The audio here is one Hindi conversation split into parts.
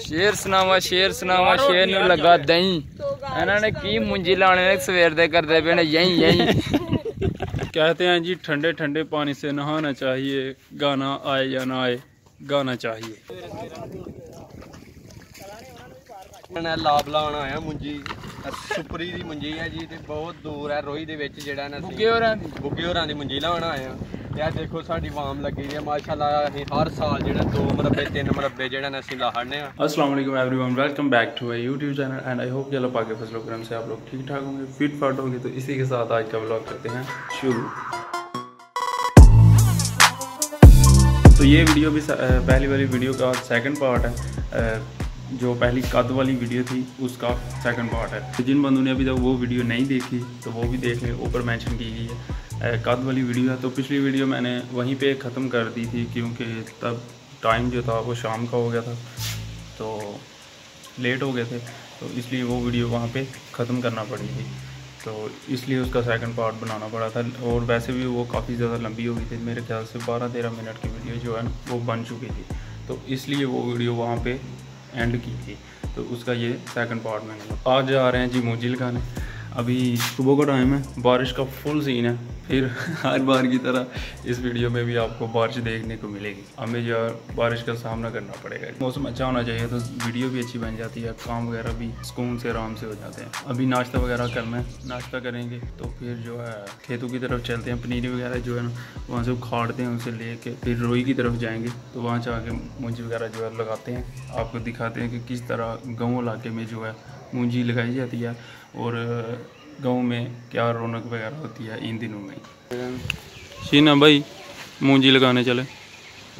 ਸ਼ੇਰ ਸੁਣਾਵਾ ਸ਼ੇਰ ਸੁਣਾਵਾ, ਸ਼ੇਰ ਨੂੰ ਲੱਗਾ ਦਹੀਂ। ਇਹਨਾਂ ਨੇ ਕੀ ਮੁੰਜੀ ਲਾਣੇ ਨੇ ਸਵੇਰ ਦੇ ਕਰਦੇ ਪਏ ਨੇ, ਯਹੀਂ ਯਹੀਂ। ਕਹਤੇ ਆਂ ਜੀ, ਠੰਡੇ ਠੰਡੇ ਪਾਣੀ ਸੇ ਨਹਾਣਾ ਚਾਹੀਏ, ਗਾਣਾ ਆਏ ਜਾਂ ਨਾ ਆਏ, ਗਾਣਾ ਚਾਹੀਏ। ਮੈਂ ਲਾਭ ਲਾਉਣ ਆਇਆ ਮੁੰਜੀ ਸੁਪਰੀ ਦੀ ਮੁੰਜੀ ਹੈ ਜੀ ਤੇ ਬਹੁਤ ਦੂਰ ਹੈ ਰੋਈ ਦੇ ਵਿੱਚ ਜਿਹੜਾ ਨਾ ਬੁੱਗੇ ਹੋਰਾਂ ਦੀ ਬੁੱਗੇ ਹੋਰਾਂ ਦੀ ਮੁੰਜੀ ਲਾਉਣ ਆਏ ਆ ਤੇ ਆ ਦੇਖੋ ਸਾਡੀ ਵਾਮ ਲੱਗੀ ਦੀ ਹੈ ਮਾਸ਼ਾਅੱਲਾ ਅਸੀਂ ਹਰ ਸਾਲ ਜਿਹੜਾ 2 ਮਰਬੇ 3 ਮਰਬੇ ਜਿਹੜਾ ਨਾ ਅਸੀਂ ਲਾਹੜਨੇ ਆ अस्सलाम वालेकुम everyone welcome back to my YouTube channel and I hope कि अल्लाह पाक के फजल करम से आप लोग ठीक ठाक होंगे फिट फाट होंगे तो इसी के साथ आज का व्लॉग करते हैं शुरू तो ये वीडियो भी स- अ, पहली वाली वीडियो का सेकंड पार्ट है अ, जो पहली कद वाली वीडियो थी, उसका सेकंड पार्ट है। तो जिन बंदों ने अभी तक वो वीडियो नहीं देखी तो वो भी देख लें, ऊपर मेंशन की गई है। कद वाली वीडियो है तो पिछली वीडियो मैंने वहीं पे ख़त्म कर दी थी, क्योंकि तब टाइम जो था, वो शाम का हो गया था तो लेट हो गए थे तो इसलिए वो वीडियो वहाँ पे ख़त्म करना पड़ी थी। तो इसलिए उसका सेकंड पार्ट बनाना पड़ा था, और वैसे भी वो काफ़ी ज़्यादा लंबी हो गई थी। मेरे ख्याल से बारह तेरह मिनट की वीडियो जो है वो बन चुकी थी। तो इसलिए वो वीडियो वहाँ पे एंड की थी। तो उसका ये सेकंड पार्ट में आज आ रहे हैं जी मोजिल लगाने अभी सुबह का टाइम है। बारिश का फुल सीन है। फिर हर बार की तरह इस वीडियो में भी आपको बारिश देखने को मिलेगी। हमें जो बारिश का सामना करना पड़ेगा मौसम अच्छा होना चाहिए तो वीडियो भी अच्छी बन जाती है काम वगैरह भी सुकून से आराम से हो जाते हैं। अभी नाश्ता वगैरह करना है। नाश्ता करेंगे तो फिर जो है खेतों की तरफ़ चलते हैं। पनीरी वगैरह जो है ना, वहाँ से उखाड़ते हैं उसे लेके। फिर रोई की तरफ़ जाएँगे तो वहाँ जाके मूंजी वगैरह जो है लगाते हैं। आपको दिखाते हैं कि किस तरह गाँव इलाके में जो है मूंजी लगाई जाती है और गाँव में क्या रौनक वगैरह होती है इन दिनों में शीना भाई मूंजी लगाने चले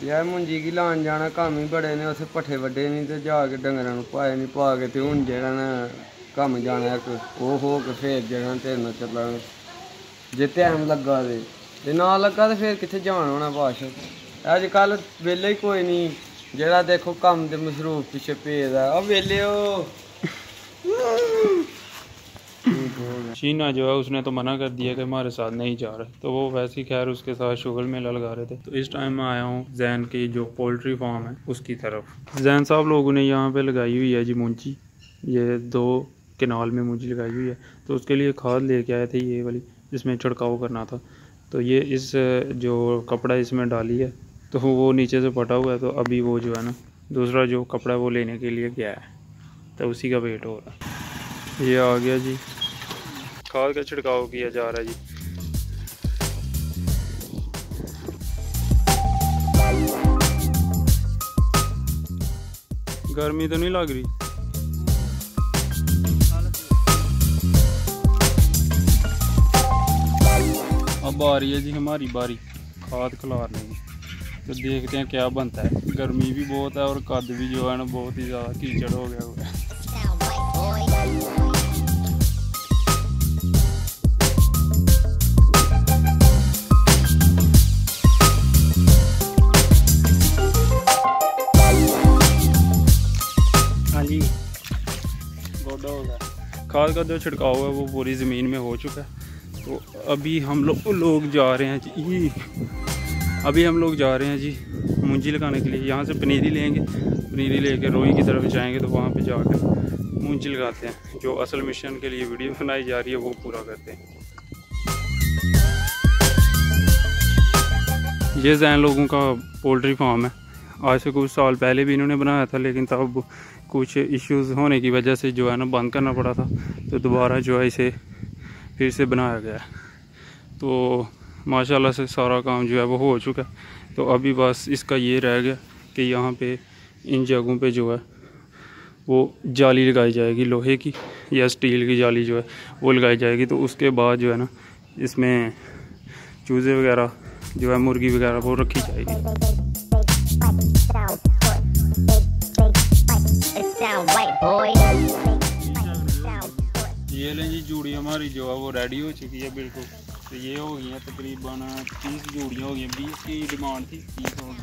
ਯਾਰ ਮੁੰਜੀ ਕੀ ਲਾਣ ਜਾਣਾ ਕੰਮ ਹੀ ਬੜੇ ਨੇ ਉੱਥੇ ਪੱਠੇ ਵੱਡੇ ਨਹੀਂ ਤੇ ਜਾ ਕੇ ਡੰਗਰਾਂ ਨੂੰ ਪਾਏ ਨਹੀਂ ਪਾ ਕੇ ਤੇ ਹੁਣ ਜਿਹੜਾ ਨਾ ਕੰਮ ਜਾਣਾ ਇੱਕ ਉਹ ਹੋ ਕੇ ਫੇਰ ਜਿਹੜਾ ਤੇ ਨਾ ਚੱਲਾਂਗੇ ਜੇ ਟਾਈਮ ਲੱਗਾ ਤੇ ਜੇ ਨਾ ਲੱਗਾ ਤੇ ਫੇਰ ਕਿੱਥੇ ਜਾਣ ਹੋਣਾ ਬਾਸ਼ ਅੱਜ ਕੱਲ ਵੇਲੇ ਹੀ ਕੋਈ ਨਹੀਂ ਜਿਹੜਾ ਦੇਖੋ ਕੰਮ ਦੇ ਮਸਰੂਫ ਪਿੱਛੇ ਭੇਜਦਾ ਆ ਵੇਲੇ ਉਹ शीना जो है, उसने तो मना कर दिया कि हमारे साथ नहीं जा रहे तो वो वैसे ही खैर उसके साथ शुगर मेला लगा रहे थे। तो इस टाइम मैं आया हूँ जैन की जो पोल्ट्री फार्म है, उसकी तरफ़। जैन साहब लोगों ने यहाँ पे लगाई हुई है जी मूंजी ये दो किनाल में मूंजी लगाई हुई है। तो उसके लिए खाद लेके आए थे ये वाली, जिसमें छिड़काव करना था। तो ये इस, जो कपड़ा इसमें डाली है तो वो नीचे से फटा हुआ है। तो अभी वो जो है ना, दूसरा जो कपड़ा है, वो लेने के लिए गया है। तो उसी का वेट हो रहा। है ये आ गया जी। खाद का छिड़काव किया जा रहा है जी। गर्मी तो नहीं लग रही? अब आ रही है जी हमारी बारी। खाद खिलारने की। तो देखते हैं क्या बनता है। गर्मी भी बहुत है और कद भी जो है ना बहुत ही ज़्यादा कीचड़ हो गया हुआ है खाद का जो छिड़काव है वो पूरी ज़मीन में हो चुका है। तो अभी हम लोग लोग जा रहे हैं जी। अभी हम लोग जा रहे हैं जी मुंजी लगाने के लिए। यहाँ से पनीरी लेंगे। पनीरी लेके रोई की तरफ़ जाएँगे तो वहाँ पे जाकर मुंजी लगाते हैं। जो असल मिशन के लिए वीडियो बनाई जा रही है, वो पूरा करते हैं। ये जैन लोगों का पोल्ट्री फार्म है। आज से कुछ साल पहले भी इन्होंने बनाया था, लेकिन तब कुछ इश्यूज़ होने की वजह से जो है ना, बंद करना पड़ा था। तो दोबारा जो है इसे फिर से बनाया गया तो माशाल्लाह से सारा काम जो है वो हो चुका है। तो अभी बस इसका ये रह गया कि यहाँ पे इन जगहों पे जो है वो जाली लगाई जाएगी, लोहे की या स्टील की जाली जो है वो लगाई जाएगी। तो उसके बाद जो है ना, इसमें चूज़े वगैरह जो है, मुर्गी वगैरह वो रखी जाएगी. ये जी जूड़ी हमारी जो है वो रेडी हो चुकी है, बिल्कुल। तो ये हो गई तकरीबन तीस जूड़ियाँ हो गई बीस की डिमांड थी, तीस हो गई।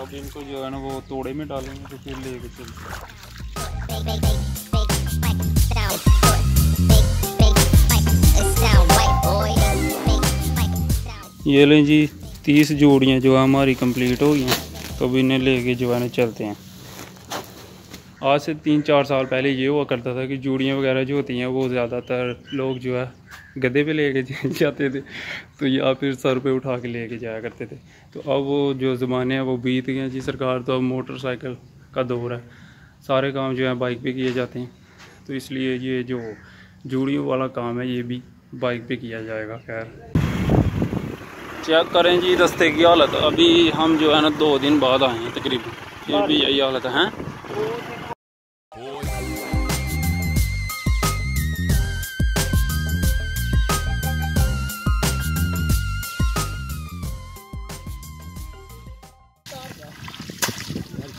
अब इनको जो है ना वो तोड़े में डालेंगे तो फिर लेके चलते. ये लें जी, तीस जोड़ियाँ जो है हमारी कंप्लीट हो गई हैं तो अब इन्हें लेके जो है ना चलते हैं। आज से तीन चार साल पहले ये हुआ करता था कि जूड़ियाँ वगैरह जो होती हैं, वो ज़्यादातर लोग जो है गधे पे लेके जाते थे तो या फिर सर पे उठा के लेके जाया करते थे। तो अब वो जो ज़माने हैं, वो बीत गए जी सरकार तो अब मोटरसाइकिल का दौर है। सारे काम जो है, बाइक पे किए जाते हैं। तो इसलिए ये जो जूड़ियों वाला काम है, ये भी बाइक पे किया जाएगा, खैर। चेक करें जी रास्ते की हालत। अभी हम जो है ना, दो दिन बाद आए हैं तकरीबन। फिर भी यही हालत है?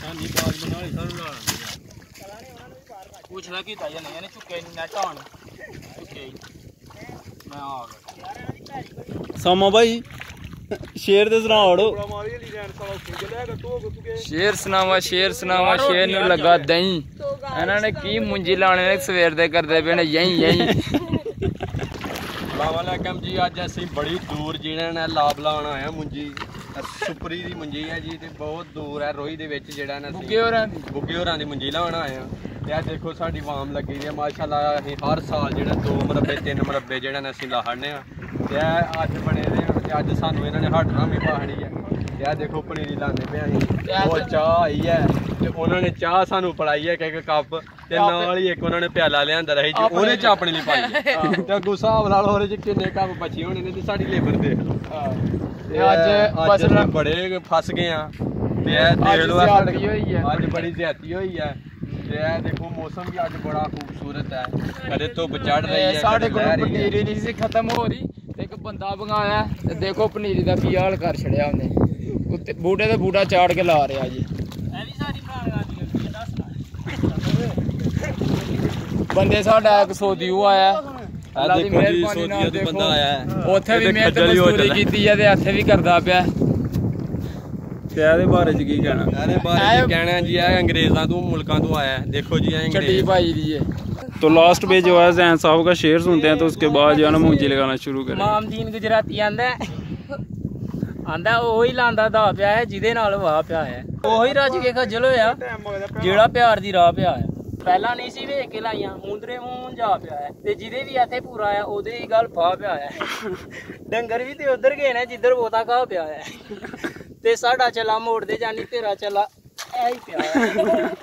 ਸਾਨੀ ਸਾਮਾ ਭਾਈ ਸ਼ੇਰ ਦੇ ਸੁਣਾ ਆੜੋ ਸ਼ੇਰ ਸੁਣਾਵਾ ਸ਼ੇਰ ਸੁਣਾਵਾ ਸ਼ੇਰ ਨੂੰ ਲੱਗਾ ਦਹੀਂ। ਇਹਨਾਂ ਨੇ ਕੀ ਮੁੰਜੀ ਲਾਣੇ ਸਵੇਰ ਦੇ ਕਰਦੇ ਪਏ ਨੇ ਯਹੀਂ ਯਹੀਂ। ਵਾਲੇਕਮ ਜੀ ਅੱਜ ਅਸੀਂ ਬੜੀ ਦੂਰ ਜਿਹੜਾ ਨਾ ਲਾਭ ਲਾਉਣ ਆਇਆ ਮੁੰਜੀ। ਸੁਪਰੀ ਦੀ ਮੁੰਜੀ ਹੈ ਜੀ ਤੇ ਬਹੁਤ ਦੂਰ ਹੈ ਰੋਈ ਦੇ ਵਿੱਚ ਜਿਹੜਾ ਨਾ ਬੁੱਗੇ ਹੋਰਾਂ ਦੀ। ਬੁੱਗੇ ਹੋਰਾਂ ਦੀ ਮੁੰਜੀ ਲਾਉਣ ਆਏ ਆ। ਤੇ ਆਹ ਦੇਖੋ ਸਾਡੀ ਵਾਮ ਲੱਗੀ ਦੀ ਹੈ ਮਾਸ਼ਾਅੱਲਾ ਅਸੀਂ ਹਰ ਸਾਲ ਜਿਹੜਾ 2 ਮਰਬੇ 3 ਮਰਬੇ ਜਿਹੜਾ ਨਾ ਅਸੀਂ ਲਾਹੜਨੇ ਆ। ਤੇ ਇਹ ਅੱਜ ਬਣੇ ਦੇ ਆ ਤੇ ਅੱਜ ਸਾਨੂੰ ਇਹਨਾਂ ਨੇ ਹਟਣਾ ਵੀ ਪਾਹਣੀ ਹੈ ਤੇ ਆਹ ਦੇਖੋ ਪਨੀਰੀ ਲਾਉਂਦੇ ਪਏ ਅਸੀਂ। ਉਹ ਚਾਹ ਆਈ ਹੈ ਤੇ ਉਹਨਾਂ ਨੇ ਚਾਹ ਸਾਨੂੰ ਪੜਾਈ ਹੈ ਕਿ ਇੱਕ ਕੱਪ ਤੇ ਨਾਲ ਹੀ ਇੱਕ ਉਹਨਾਂ ਨੇ ਪਿਆਲਾ ਲਿਆਂਦਾ ਰਹੀ ਜੀ ਉਹਦੇ ਚ ਆਪਣੇ ਲਈ ਪਾਈ। ਤੇ ਅੱਗੋਂ ਹਿਸਾਬ ਲਾ ਲਓ ਉਹਦੇ ਚ ਕਿੰਨੇ ਕੱਪ ਬਚੇ ਹੋਣੇ ਨੇ ਤੇ ਸਾਡੀ ਲੇਬਰ ਦੇਖ ਲਓ। ਤੇ ਅੱਜ ਅੱਜ ਫਸਲ- ਬੜੇ ਫਸ ਗਏ ਆ ਤੇ ਇਹ ਦੇਖ ਲਓ। ਅੱਜ ਬੜੀ ਜ਼ਿਆਦਤੀ ਹੋਈ ਹੈ। ਤੇ ਇਹ ਦੇਖੋ ਮੌਸਮ ਵੀ ਅੱਜ ਬੜਾ ਖੂਬਸੂਰਤ ਹੈ। ਕਦੇ ਧੁੱਪ ਚੜ ਰਹੀ ਹੈ ਸਾਡੇ ਕੋਲ ਪਨੀਰੀ ਨਹੀਂ ਸੀ ਖਤਮ ਹੋ ਰਹੀ। ਤੇ ਇੱਕ ਬੰਦਾ ਬੰਗਾਇਆ ਤੇ ਦੇਖੋ ਪਨੀਰੀ ਦਾ ਕੀ ਹਾਲ ਕਰ ਛੜਿਆ ਉਹਨੇ। ਉੱਤੇ ਬੂਟੇ ਤੇ ਬੂਟਾ ਚਾੜ ਕੇ ਲਾ ਰਿਹਾ ਜੀ। ਬੰਦੇ ਸਾਡਾ ਇੱਕ ਸੋਦੀਓ ਆਇਆ ਅੱਲਾ ਦੀ ਦੇਖੋ ਜੀ, ਮਿਹਰਬਾਨੀ ਨਾਲ ਸੋਧੀਆ ਤੋਂ ਦੇਖੋ, ਬੰਦਾ ਆਇਆ ਹੈ। ਉੱਥੇ ਵੀ ਇਹਦੇ ਮਿਹਨਤ ਖੱਜਲ ਹੀ ਹੋ ਮਜ਼ਦੂਰੀ ਜਾਣਾ। ਕੀਤੀ ਹੈ ਤੇ ਇੱਥੇ ਵੀ ਕਰਦਾ ਪਿਆ ਤੇ ਇਹਦੇ ਬਾਰੇ ਚ ਕੀ ਕਹਿਣਾ ਇਹਦੇ ਬਾਰੇ ਕੀ ਕਹਿਣਾ ਜੀ ਇਹ ਅੰਗਰੇਜ਼ਾਂ ਤੋਂ ਮੁਲਕਾਂ ਤੋਂ ਆਇਆ ਹੈ ਦੇਖੋ ਜੀ ਇਹ ਛੱਡੀ ਅੰਗਰੇਜ਼ ਭਾਈ ਦੀ ਏ तो लास्ट पे जो है जैन साहब का शेर सुनते हैं तो उसके बाद जो है ना मुंजी लगाना शुरू करें ਮਾਮਦੀਨ ਗੁਜਰਾਤੀ ਆਂਦਾ ਆਂਦਾ ਉਹੀ ਲਾਂਦਾ ਦਾ ਪਿਆ ਹੈ ਜਿਹਦੇ ਨਾਲ ਵਾਹ ਪਿਆ ਹੈ ਉਹੀ ਰੱਜ ਕੇ ਖੱਜਲ ਹੋਇਆ ਜਿਹੜਾ ਪਿਆਰ ਦੀ ਰਾਹ ਪਿਆ ਹੈ ਪਹਿਲਾਂ ਨਹੀਂ ਸੀ ਵੇਖ ਕੇ ਲਾਈਆਂ ਹੁੰਦਰੇ ਮੂੰਹ ਜਾ ਪਿਆ ਹੈ। ਤੇ ਜਿਹਦੇ ਵੀ ਇੱਥੇ ਪੂਰਾ ਆ ਉਹਦੇ ਹੀ ਗੱਲ ਫਾ ਪਿਆ ਹੈ। ਡੰਗਰ ਵੀ ਤੇ ਉਧਰ ਗਏ ਨੇ ਜਿੱਧਰ ਬੋਤਾ ਕਾ ਪਿਆ ਹੈ। ਤੇ ਸਾਡਾ ਚਲਾ ਮੋੜਦੇ ਜਾਨੀ ਤੇਰਾ ਚਲਾ ਐ ਹੀ ਪਿਆ ਹੈ।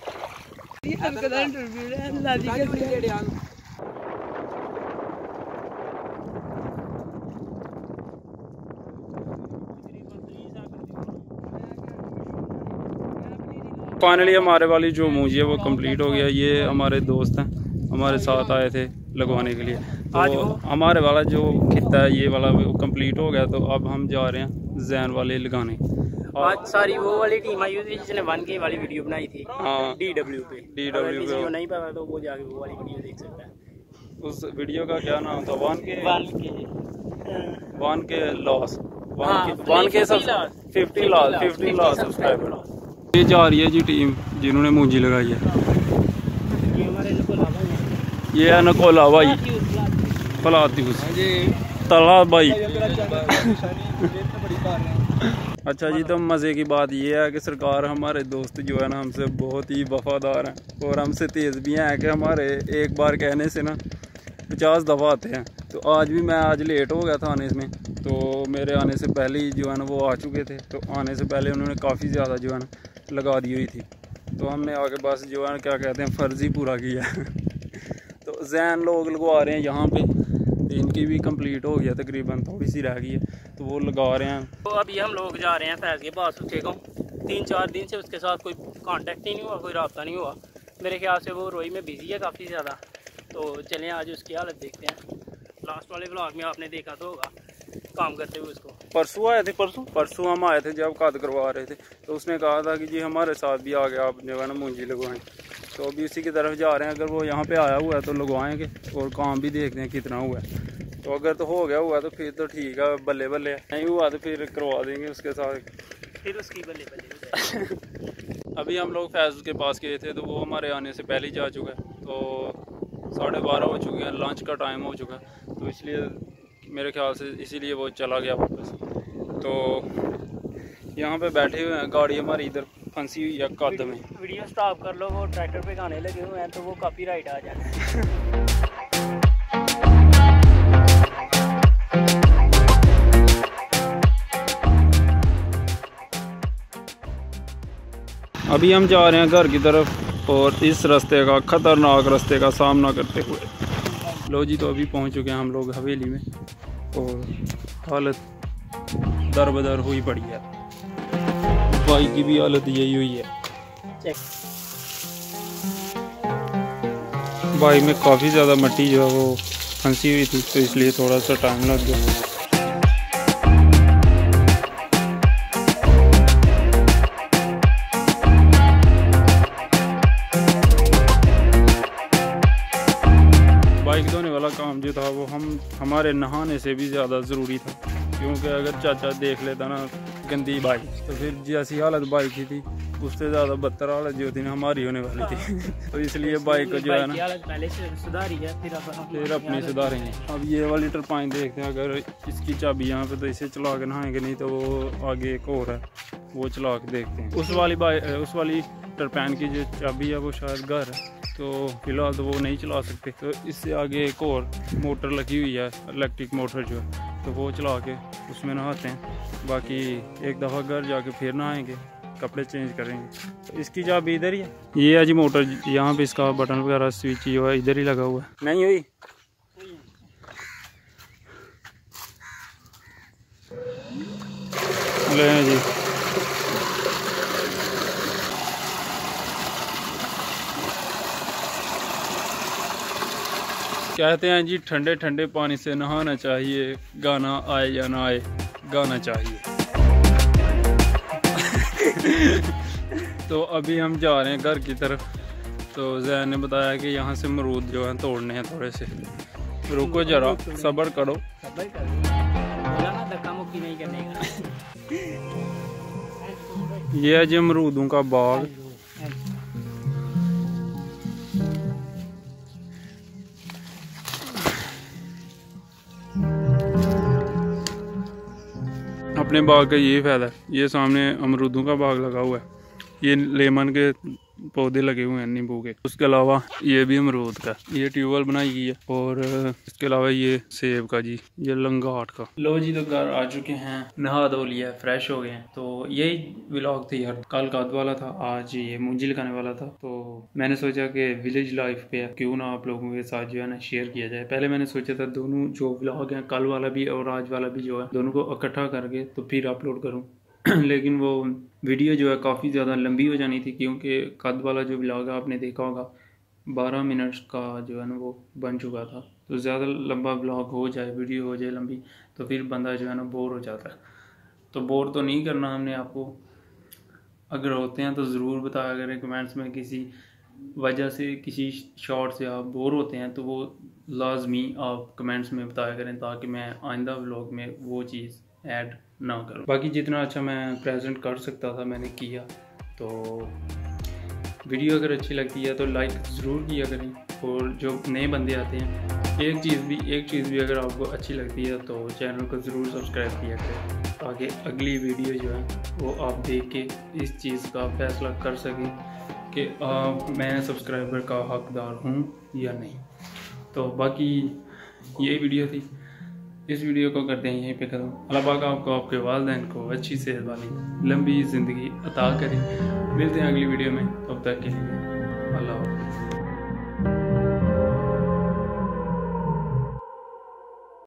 फाइनली हमारे वाली जो मूंजी है वो कंप्लीट हो गया। ये हमारे दोस्त हैं हमारे साथ आए थे लगवाने के लिए। तो हमारे वाला जो खिता है ये वाला वो कंप्लीट हो गया। तो अब हम जा रहे हैं जैन वाले लगाने। आज सारी वो वाली टीम आई हुई थी जिसने वन के वाली वीडियो बनाई थी। हाँ। डी डब्ल्यू पे। अगर किसी पे। नहीं पता तो वो जाके वो वाली वीडियो देख सकता है। उस वीडियो का क्या नाम था? वन के वन के। वन के लॉस वन हाँ, के one K 50 fifty loss fifty loss subscriber ये जा रही है जी टीम जिन्होंने मूंजी लगाई है ये है नकोला भाई फलातीस तला भाई अच्छा जी तो मज़े की बात ये है कि सरकार हमारे दोस्त जो है ना हमसे बहुत ही वफादार हैं और हमसे तेज़ भी हैं कि हमारे एक बार कहने से ना पचास दफ़ा आते हैं तो आज भी मैं आज लेट हो गया था आने में तो मेरे आने से पहले ही जो है ना वो आ चुके थे तो आने से पहले उन्होंने काफ़ी ज़्यादा जो है ना लगा दी हुई थी। तो हमने आके बस जो है, क्या कहते हैं, फ़र्ज़ ही पूरा किया। तो जैन लोग लगवा रहे हैं यहाँ पे तो इनकी भी कंप्लीट हो गया तकरीबन थोड़ी सी रह गई है। तो वो लगा रहे हैं। तो अभी हम लोग जा रहे हैं फैज़ के पास उसके को। तीन चार दिन से उसके साथ कोई कांटेक्ट ही नहीं हुआ, कोई रबता नहीं हुआ। मेरे ख्याल से वो रोई में बिज़ी है काफ़ी ज़्यादा। तो चलें आज उसकी हालत देखते हैं। लास्ट वाले ब्लॉग में आपने देखा तो होगा, काम करते हुए उसको। परसों आए थे परसों? परसों हम आए थे जब काद करवा रहे थे। तो उसने कहा था कि जी हमारे साथ भी आ गया आप जो है ना मूंजी लगवाएँ तो अभी उसी की तरफ़ जा रहे हैं। अगर वो यहाँ पे आया हुआ है तो लगवाएँगे और काम भी देखते हैं कितना हुआ है। तो अगर तो हो गया हुआ तो फिर तो ठीक है बल्ले बल्ले नहीं हुआ तो फिर करवा देंगे उसके साथ। फिर उसकी बल्ले बल्ले अभी हम लोग फैज़ के पास गए थे तो वो हमारे आने से पहले ही जा चुका है। तो साढ़े बारह हो चुके हैं लंच का टाइम हो चुका है। तो इसलिए मेरे ख्याल से इसीलिए वो चला गया वापस। तो यहाँ पे बैठे हुए हैं गाड़ी हमारी इधर फंसी हुई है कद में। वीडियो स्टॉप कर लो वो ट्रैक्टर पे गाने लगे हुए हैं तो वो कॉपीराइट आ है अभी हम जा रहे हैं घर की तरफ़ और इस रास्ते का ख़तरनाक रास्ते का सामना करते हुए। लो जी तो अभी पहुँच चुके हैं हम लोग हवेली में और हालत दर बदर हुई पड़ी है। बाइक की भी हालत यही हुई है। बाइक में काफ़ी ज़्यादा मट्टी जो है वो फंसी हुई थी तो इसलिए थोड़ा सा टाइम लग गया। हमारे नहाने से भी ज़्यादा ज़रूरी था। क्योंकि अगर चाचा देख लेता ना गंदी बाइक तो फिर जैसी हालत बाइक की थी उससे ज़्यादा बदतर हालत जो थी ना हमारी होने वाली थी तो इसलिए बाइक को जो है ना पहले सुधारी है फिर अपनी सुधारेंगे अब ये वाली टरपाइन देखते हैं अगर इसकी चाबी यहाँ पे तो इसे चला के नहाएँगे नहीं तो वो आगे एक और है वो चला के देखते हैं उस वाली बाइक उस वाली टरपैन की जो चाबी है वो शायद घर है तो फ़िलहाल तो वो नहीं चला सकते तो इससे आगे एक और मोटर लगी हुई है इलेक्ट्रिक मोटर जो है तो वो चला के उसमें नहाते हैं। बाकी एक दफ़ा घर जाके फिर नहाएँगे कपड़े चेंज करेंगे। तो इसकी जॉब इधर ही है? ये है जी मोटर यहाँ पे इसका बटन वगैरह स्विच जो है इधर ही लगा हुआ है। नहीं हुई? ले जी। कहते हैं जी, ठंडे ठंडे पानी से नहाना चाहिए, गाना आए या ना आए, गाना चाहिए। तो अभी हम जा रहे हैं घर की तरफ़। तो जैन ने बताया कि यहाँ से मरूद जो है तोड़ने हैं थोड़े से। रुको जरा, सब्र करो। ये है जी अमरूदों का बाग। अपने बाग का यही फ़ायदा है। ये सामने अमरूदों का बाग लगा हुआ है। ये लेमन के पौधे लगे हुए हैं नींबू के। उसके अलावा ये भी अमरूद का, ये ट्यूबवेल बनाई गई है। और, इसके अलावा ये सेब का जी, ये लंगाट का। लो जी तो घर आ चुके हैं। नहा धो लिया फ्रेश हो गए हैं। तो यही व्लॉग थी यार कल काद वाला था, आज ये मुंजी लगाने वाला था। तो मैंने सोचा कि विलेज लाइफ पे क्यों ना आप लोगों के साथ जो है ना शेयर किया जाए। पहले मैंने सोचा था, दोनों जो व्लॉग है, कल वाला भी और आज वाला भी जो है, दोनों को इकट्ठा करके तो फिर अपलोड करूँ। लेकिन वो वीडियो जो है काफ़ी ज़्यादा लंबी हो जानी थी क्योंकि कद वाला जो ब्लॉग है आपने देखा होगा, बारह मिनट का जो है ना वो बन चुका था। तो ज़्यादा लंबा ब्लॉग हो जाए वीडियो हो जाए लंबी तो फिर बंदा जो है ना बोर हो जाता है। तो बोर तो नहीं करना हमने आपको। अगर होते हैं तो ज़रूर बताया करें कमेंट्स में किसी वजह से, किसी शॉर्ट से आप बोर होते हैं तो वो लाजमी आप कमेंट्स में बताया करें ताकि मैं आइंदा व्लॉग में वो चीज़ ऐड ना करूँ। बाकी जितना अच्छा मैं प्रेजेंट कर सकता था, मैंने किया। तो वीडियो अगर अच्छी लगती है तो लाइक ज़रूर किया करें। और जो नए बंदे आते हैं, एक चीज़ भी, एक चीज़ भी अगर आपको अच्छी लगती है तो चैनल को ज़रूर सब्सक्राइब किया करें। ताकि अगली वीडियो जो है, वो आप देख के इस चीज़ का फैसला कर सकें कि आप मैं सब्सक्राइबर का हकदार हूँ या नहीं। तो बाकी ये वीडियो थी। इस वीडियो को करते हैं यहीं पे खत्म। अल्लाह पाक आपको, आपके वालदेन को अच्छी सेहत वाली लंबी ज़िंदगी अता करें। मिलते हैं अगली वीडियो में, तब तक के लिए